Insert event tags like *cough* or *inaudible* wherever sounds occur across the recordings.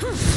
Hurry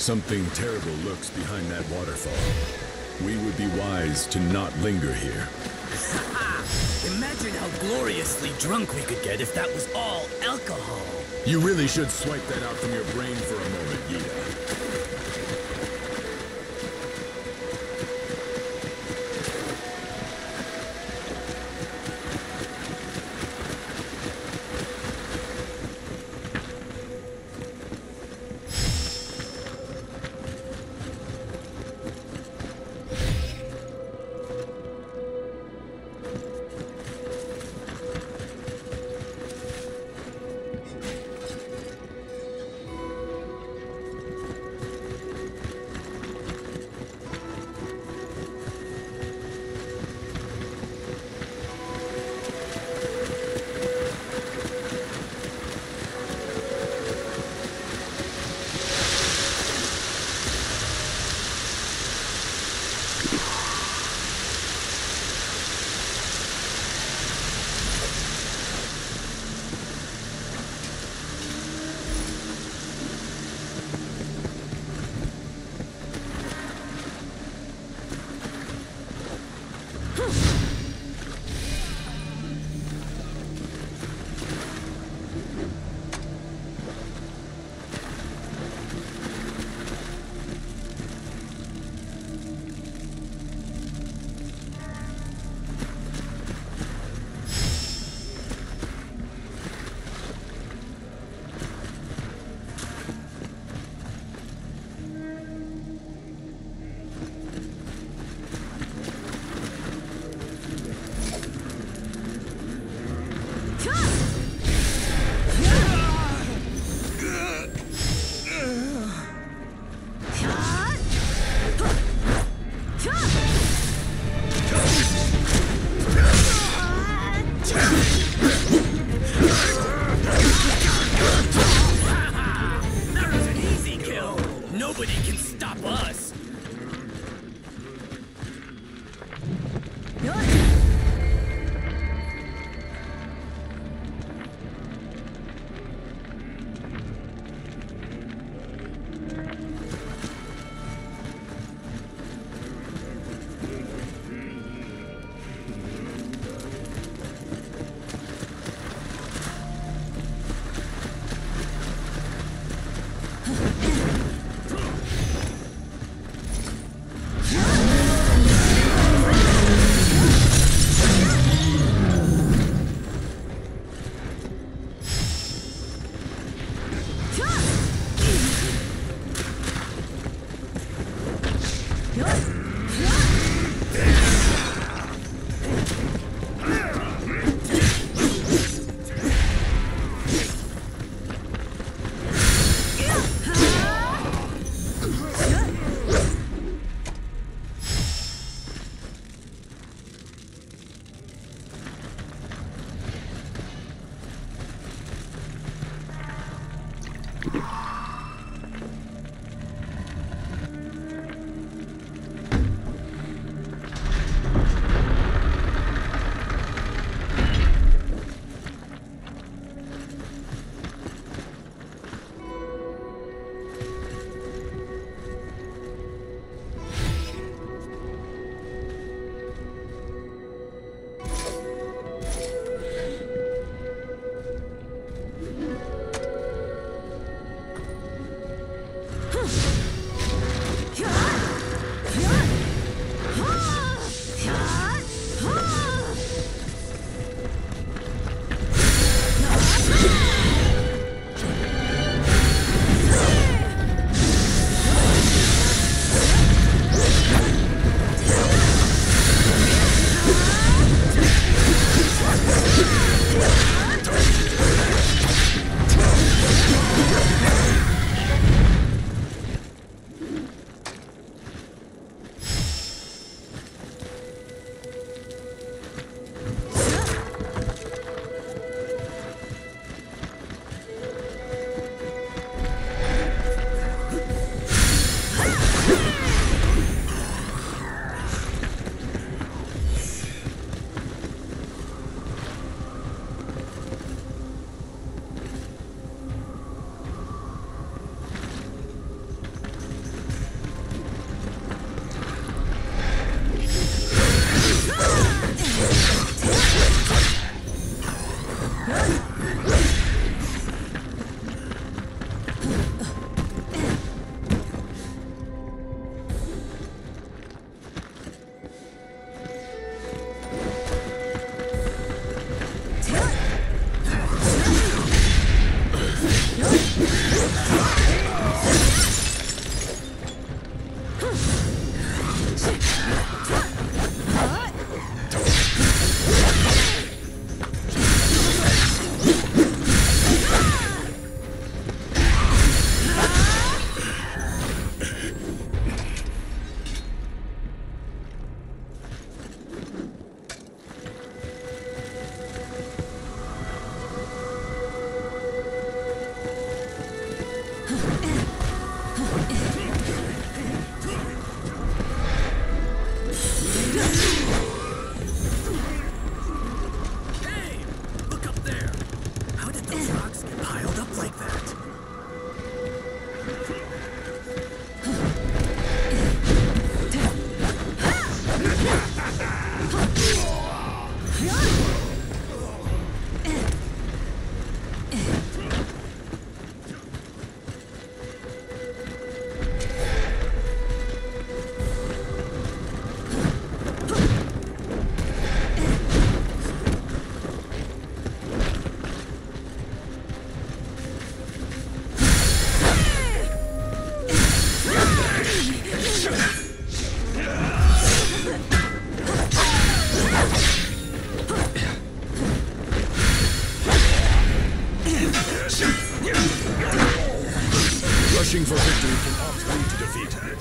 Something terrible lurks behind that waterfall. We would be wise to not linger here. *laughs* Imagine how gloriously drunk we could get if that was all alcohol. You really should swipe that out from your brain for a moment, Yida.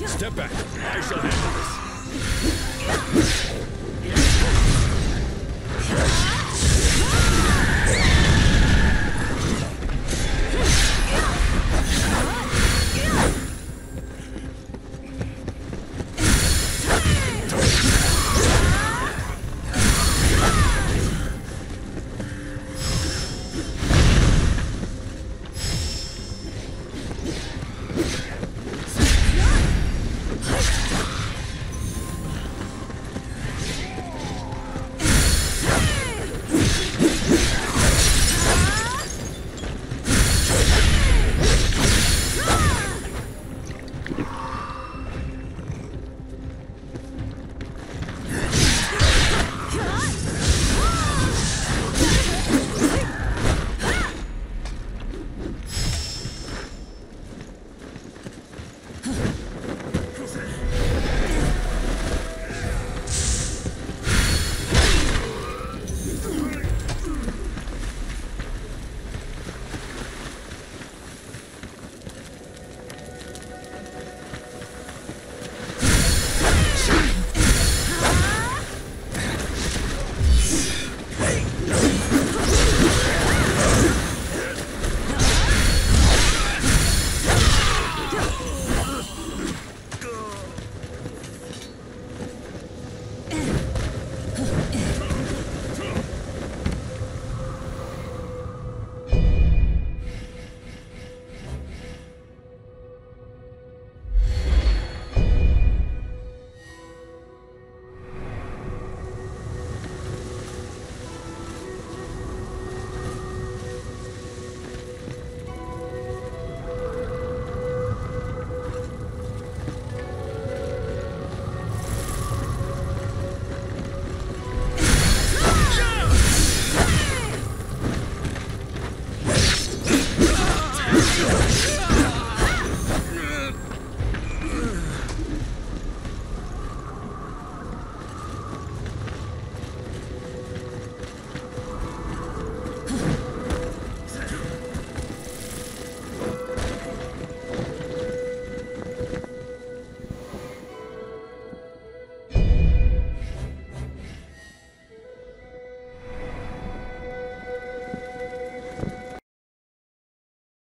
Step back. I shall handle this.